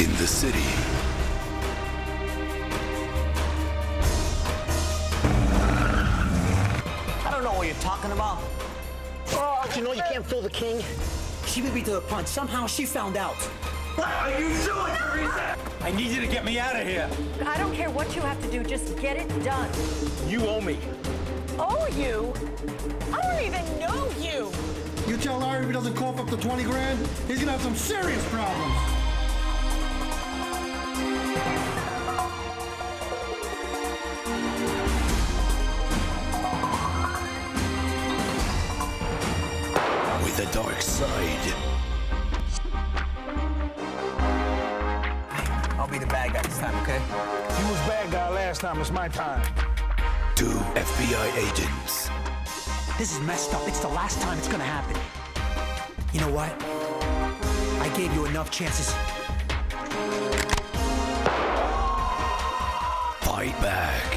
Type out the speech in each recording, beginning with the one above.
in the city. I don't know what you're talking about. Oh, you know you can't fool the king. She beat me to the punch. Somehow she found out. What are you doing, Teresa? I need you to get me out of here. I don't care what you have to do, just get it done. You owe me. Owe you? I don't even know you. You tell Larry if he doesn't cough up the 20 grand, he's gonna have some serious problems. With a dark side. I'll be the bad guy this time, okay? You was bad guy last time. It's my time. Two FBI agents. This is messed up. It's the last time it's gonna happen. You know what? I gave you enough chances. Fight back.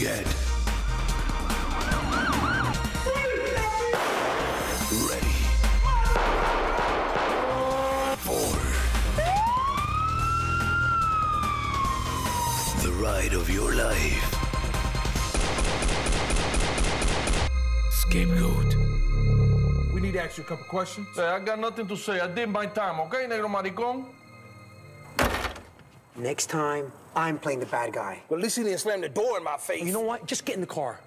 Get ready for the ride of your life. Scapegoat. We need to ask you a couple questions. Hey, I got nothing to say. I did my time, okay, negro maricón? Next time, I'm playing the bad guy. Well, at least he didn't slam the door in my face. You know what? Just get in the car.